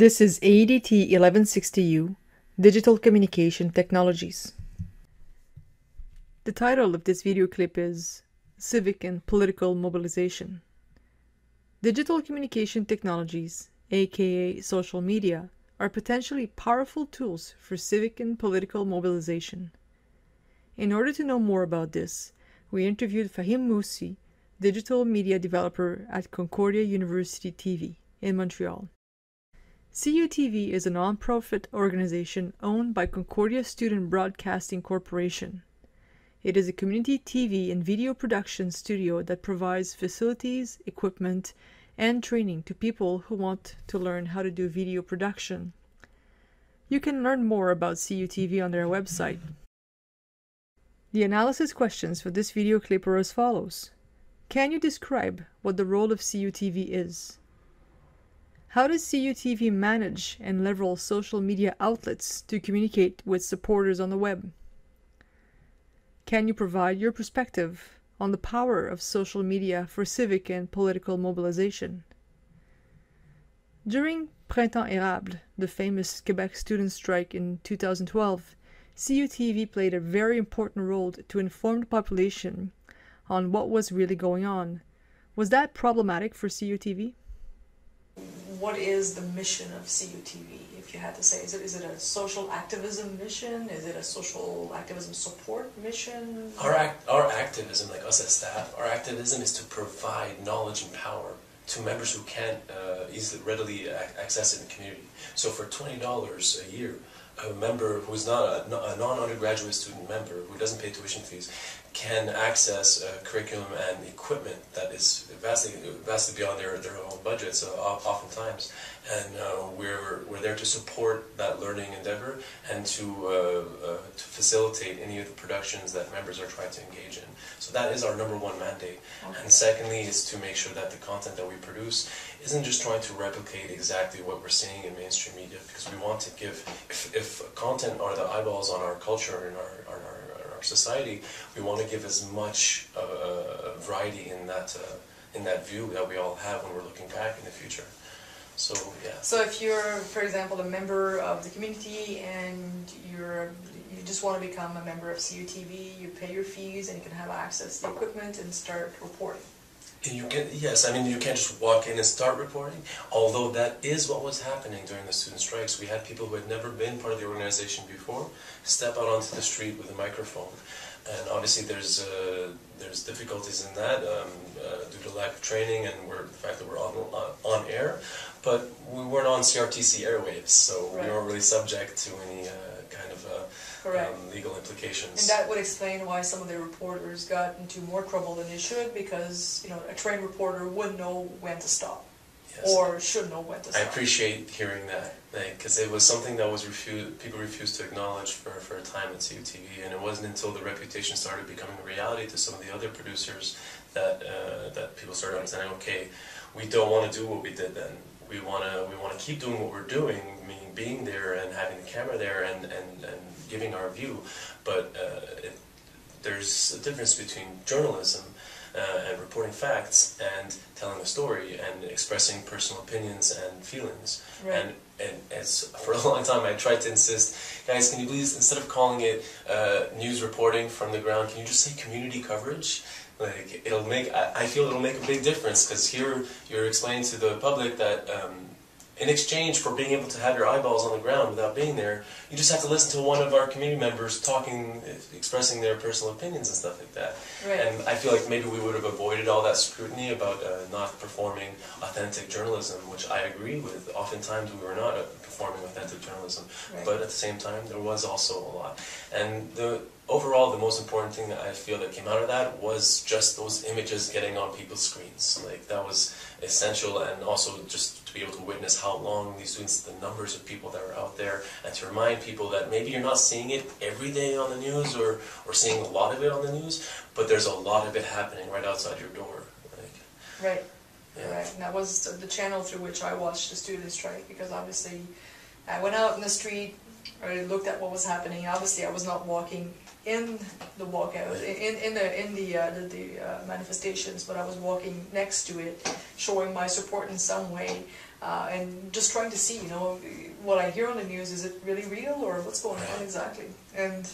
This is AEDT 1160U, Digital Communication Technologies. The title of this video clip is Civic and Political Mobilization. Digital communication technologies, aka social media, are potentially powerful tools for civic and political mobilization. In order to know more about this, we interviewed Fahim Moussi, digital media developer at Concordia University TV in Montreal. CUTV is a non-profit organization owned by Concordia Student Broadcasting Corporation. It is a community TV and video production studio that provides facilities, equipment, and training to people who want to learn how to do video production. You can learn more about CUTV on their website. The analysis questions for this video clip are as follows. Can you describe what the role of CUTV is? How does CUTV manage and leverage social media outlets to communicate with supporters on the web? Can you provide your perspective on the power of social media for civic and political mobilization? During Printemps Érable, the famous Quebec student strike in 2012, CUTV played a very important role to inform the population on what was really going on. Was that problematic for CUTV? What is the mission of CUTV, if you had to say? Is it, is it a social activism mission? Is it a social activism support mission? Our, act, our activism, like us as staff, our activism is to provide knowledge and power to members who can't uh, easily, readily access it in the community. So for $20 a year, a member who is not a, a non-undergraduate student member who doesn't pay tuition fees can access uh, curriculum and equipment that is vastly vastly beyond their, their own budgets uh, oftentimes and uh, we're, we're there to support that learning endeavor and to, uh, uh, to facilitate any of the productions that members are trying to engage in. So that is our number one mandate. Okay. And secondly is to make sure that the content that we produce isn't just trying to replicate exactly what we're seeing in mainstream media because we want to give, if, if content are the eyeballs on our culture and our, our, our, our society, we want to give as much uh, variety in that, uh, in that view that we all have when we're looking back in the future. So yeah. So if you're, for example, a member of the community and you're you just want to become a member of CUTV, you pay your fees and you can have access to the equipment and start reporting. And you can yes, I mean you can't just walk in and start reporting. Although that is what was happening during the student strikes. We had people who had never been part of the organization before step out onto the street with a microphone and obviously there's uh, there's difficulties in that um, uh, due to lack of training and we're, the fact that we're on, on, on air, but we weren't on CRTC airwaves, so right. we weren't really subject to any uh, kind of uh, um, legal implications. And that would explain why some of the reporters got into more trouble than they should, because you know a trained reporter would know when to stop. Yes. Or should know when to stop. I appreciate hearing that because it was something that was refused, people refused to acknowledge for, for a time at CUTV, and it wasn't until the reputation started becoming a reality to some of the other producers that uh, that people started understanding. Okay, we don't want to do what we did then. We want to we want to keep doing what we're doing, meaning being there and having the camera there and and, and giving our view, but uh, it, there's a difference between journalism uh, and reporting facts and telling a story and expressing personal opinions and feelings. Right. And, and as for a long time I tried to insist, guys, can you please, instead of calling it uh, news reporting from the ground, can you just say community coverage? Like, it'll make, I, I feel it'll make a big difference because here you're explaining to the public that um, in exchange for being able to have your eyeballs on the ground without being there, you just have to listen to one of our community members talking, expressing their personal opinions and stuff like that. Right. And I feel like maybe we would have avoided all that scrutiny about uh, not performing authentic journalism, which I agree with. Oftentimes we were not uh, performing authentic journalism, right. but at the same time there was also a lot. And the overall, the most important thing that I feel that came out of that was just those images getting on people's screens. Like that was essential, and also just to be able to witness how long these students, the numbers of people that are out there, and to remind people that maybe you're not seeing it every day on the news or, or seeing a lot of it on the news, but there's a lot of it happening right outside your door. Like, right. Yeah. Right. And that was the channel through which I watched the student strike because obviously I went out in the street, I looked at what was happening. Obviously, I was not walking in the walkout, in, in the in the uh, the, the uh, manifestations, but I was walking next to it, showing my support in some way. uh, and just trying to see, you know, what I hear on the news, is it really real or what's going on exactly? And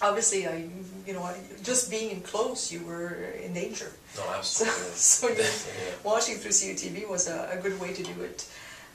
obviously, I, you know, I, just being in close, you were in danger. No, So, absolutely. so you, Yeah. watching through CUTV was a, a good way to do it.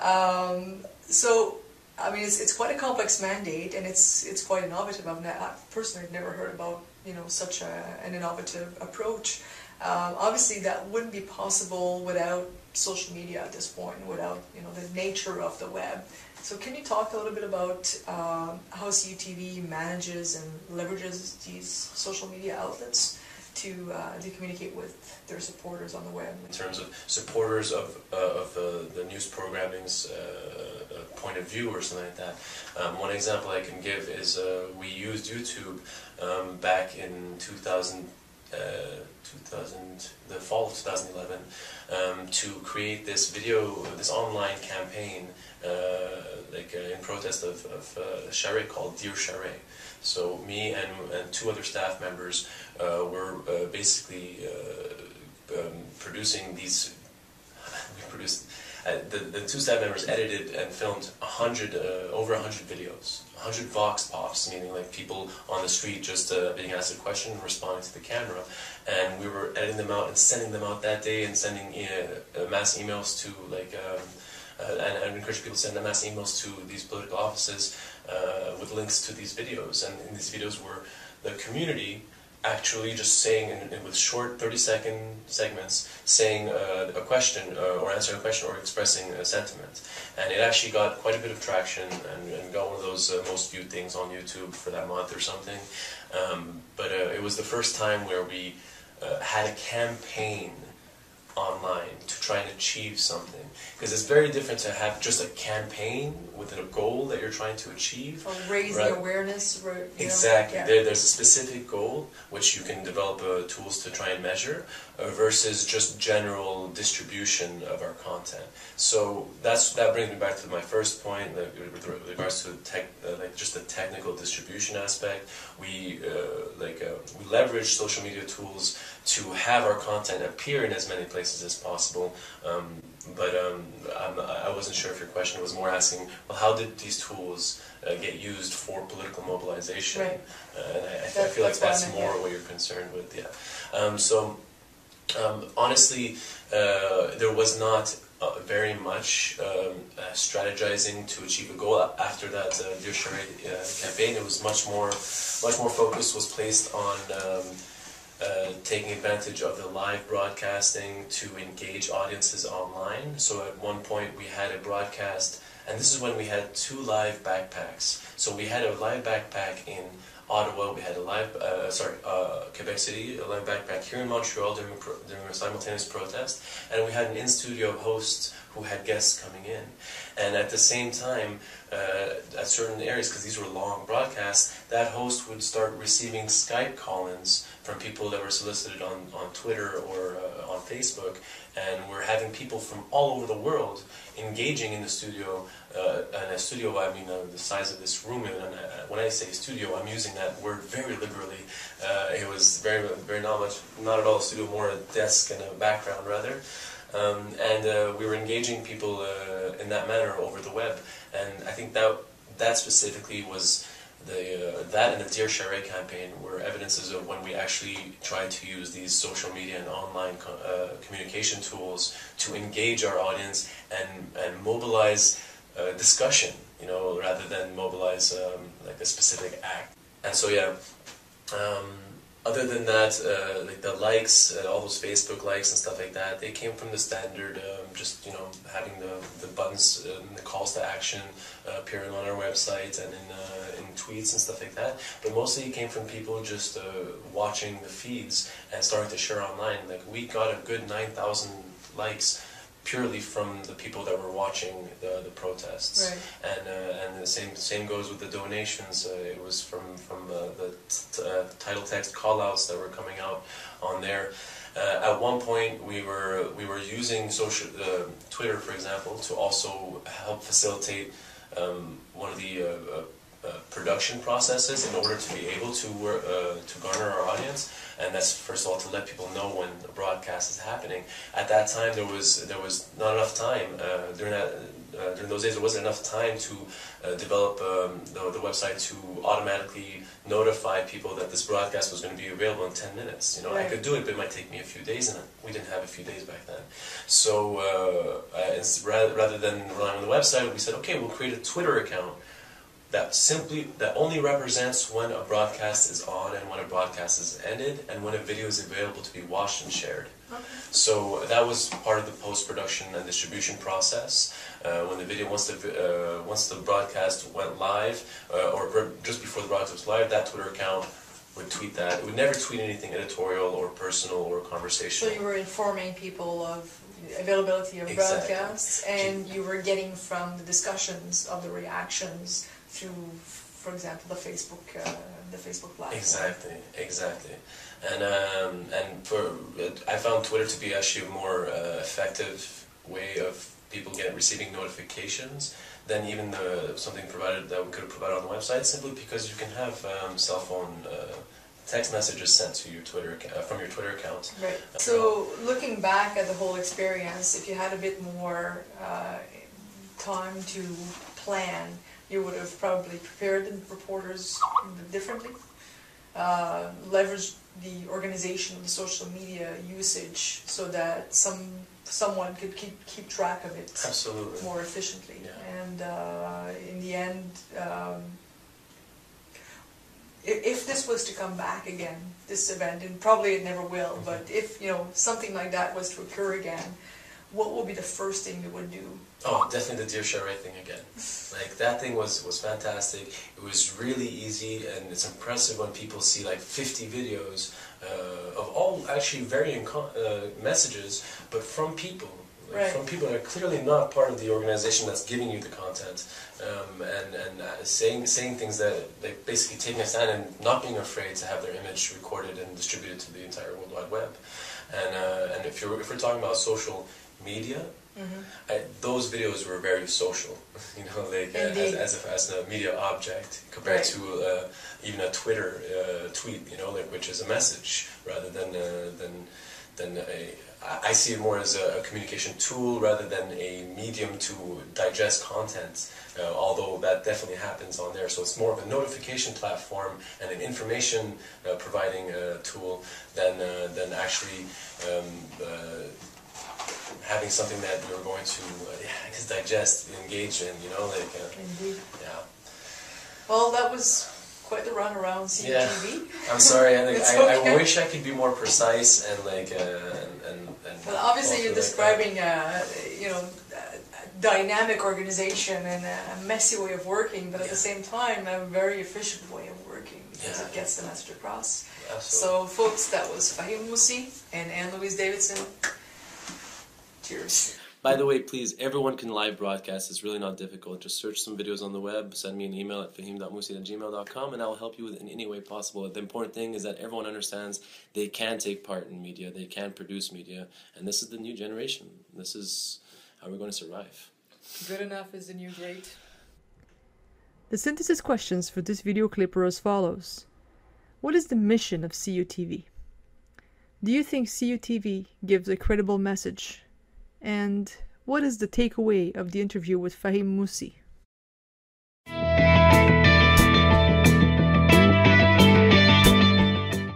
Um, so, I mean, it's, it's quite a complex mandate, and it's it's quite innovative. I've ne- I personally never heard about you know such a, an innovative approach. Um, obviously, that wouldn't be possible without social media at this point, without you know the nature of the web. So, can you talk a little bit about um, how CUTV manages and leverages these social media outlets to uh, to communicate with their supporters on the web? in terms of supporters of, uh, of uh, the news programming's uh, uh, point of view or something like that. Um, one example I can give is uh, we used YouTube um, back in 2000, uh, 2000, the fall of 2011, um, to create this video, this online campaign, uh, like uh, in protest of, of uh, called Dear Charest. So me and, and two other staff members uh, were uh, basically uh, um, producing these. we produced uh, the the two staff members edited and filmed a hundred uh, over a hundred videos, a hundred vox pops, meaning like people on the street just uh, being asked a question and responding to the camera, and we were editing them out and sending them out that day and sending uh, uh, mass emails to like. Um, uh, and I encourage people to send mass emails to these political offices uh, with links to these videos. And in these videos were the community actually just saying in, in with short 30 second segments saying uh, a question uh, or answering a question or expressing a sentiment. And it actually got quite a bit of traction and, and got one of those uh, most viewed things on youtube for that month or something. Um, but uh, it was the first time where we uh, had a campaign online to try and achieve something because it's very different to have just a campaign with a goal that you're trying to achieve Or raising Right. awareness, or, you know, Exactly. yeah. There, there's a specific goal which you can develop uh, tools to try and measure uh, versus just general distribution of our content. So that's that brings me back to my first point like, with with regards to tech, uh, like just the technical distribution aspect. We uh, like uh, we leverage social media tools to have our content appear in as many places as possible. Um, but um, I wasn't sure if your question was more asking, well, how did these tools uh, get used for political mobilization? Right. Uh, and I, I feel like that's what I that's meant, more what you're concerned with, yeah. Um, so, um, honestly, uh, there was not uh, very much um, uh, strategizing to achieve a goal after that uh, Dear Charest uh, campaign. It was much more, much more focus was placed on um, uh, taking advantage of the live broadcasting to engage audiences online. So at one point we had a broadcast, and this is when we had two live backpacks. So we had a live backpack in Ottawa, we had a live, uh, sorry, uh, Quebec City, a live backpack here in Montreal during a, pro- during a simultaneous protest, and we had an in-studio host who had guests coming in. And at the same time, uh, at certain areas, because these were long broadcasts, that host would start receiving Skype call-ins from people that were solicited on, on Twitter or uh, on Facebook, and we're having people from all over the world engaging in the studio. Uh, and a studio, I mean, uh, the size of this room, and uh, when I say studio, I'm using that word very liberally. Uh, it was very, very not much, not at all a studio, more a desk and a background rather. Um, and uh, we were engaging people uh, in that manner over the web, and I think that that specifically was the that and the Dear Charest campaign were evidences of when we actually tried to use these social media and online co- communication tools to engage our audience and and mobilize uh, discussion, you know, rather than mobilize um, like a specific act. And so yeah. Um, other than that, uh, like the likes, uh, all those Facebook likes and stuff like that, they came from the standard, um, just you know, having the, the buttons and the calls to action uh, appearing on our website and in uh, in tweets and stuff like that. But mostly it came from people just uh, watching the feeds and starting to share online. Like we got a good nine thousand likes purely from the people that were watching the, the protests Right. and uh, and the same same goes with the donations. Uh, it was from from uh, the t- uh, title text callouts that were coming out on there. Uh, at one point, we were we were using social uh, Twitter, for example, to also help facilitate um, one of the production processes in order to be able to uh, to garner our audience, and that's first of all to let people know when a broadcast is happening. At that time, there was there was not enough time uh, during that uh, during those days. There wasn't enough time to uh, develop um, the, the website to automatically notify people that this broadcast was going to be available in 10 minutes. You know, I could do it, but it might take me a few days, and we didn't have a few days back then. So uh, rather, rather than relying on the website, we said, okay, we'll create a Twitter account that simply that only represents when a broadcast is on and when a broadcast is ended and when a video is available to be watched and shared. Okay. So that was part of the post-production and distribution process. Uh, when the video, once the uh, once the broadcast went live, uh, or just before the broadcast was live, that Twitter account would tweet that. It would never tweet anything editorial or personal or conversational. So you were informing people of availability of Exactly. broadcasts, and you were getting from the discussions of the reactions through, for example, the Facebook, uh, the Facebook platform. Exactly, exactly, and um, and for I found Twitter to be actually a more uh, effective way of people getting receiving notifications than even the something provided that we could have provided on the website. Simply because you can have um, cell phone uh, text messages sent to your Twitter uh, from your Twitter account. Right. So looking back at the whole experience, if you had a bit more uh, time to plan, you would have probably prepared the reporters differently, uh, leveraged the organization of the social media usage so that some someone could keep keep track of it Absolutely. more efficiently. Yeah. And uh, in the end, um, if, this was to come back again, this event, and probably it never will, Mm-hmm. but if you know something like that was to occur again, what would be the first thing you would do? Oh, definitely the Dear Charest thing again. Like that thing was was fantastic. It was really easy, and it's impressive when people see like 50 videos uh, of all actually varying uh, messages, but from people. like, Right. From people that are clearly not part of the organization that's giving you the content, um, and and uh, saying saying things that like basically taking a stand and not being afraid to have their image recorded and distributed to the entire World Wide Web, and uh, and if you're if we're talking about social media, I, those videos were very social, you know, like uh, as, as, a, as a media object compared Right. to uh, even a Twitter uh, tweet, you know, like, which is a message rather than uh, than than a. I I see it more as a, a communication tool rather than a medium to digest content. Uh, although that definitely happens on there, so it's more of a notification platform and an information uh, providing uh, tool than uh, than actually. Um, uh, having something that you're going to uh, yeah, digest, engage in, you know, like uh, Indeed. yeah. Well, that was quite the run around CTV. I'm sorry, I, like, I, okay. I wish I could be more precise and like uh, and, and, and Well, obviously you're like describing a, you know, a dynamic organization and a messy way of working, but at the same time, a very efficient way of working because Yeah. it gets the message across. Absolutely. So, folks, that was Fahim Musi and Anne Louise Davidson. Cheers. By the way, please, everyone can live broadcast. It's really not difficult. Just search some videos on the web, send me an email at fahim.musi@gmail.com, and I'll help you with in any way possible. The important thing is that everyone understands they can take part in media, they can produce media, and this is the new generation. This is how we're going to survive. Good enough is the new great. The synthesis questions for this video clip are as follows. What is the mission of CUTV? Do you think CUTV gives a credible message? And what is the takeaway of the interview with Fahim Moussi?